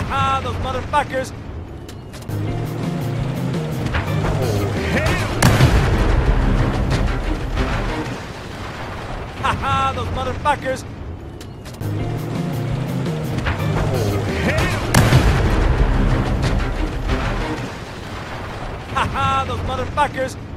ha, those motherfuckers! Oh, ha ha, those motherfuckers! Oh, ha ha, those motherfuckers!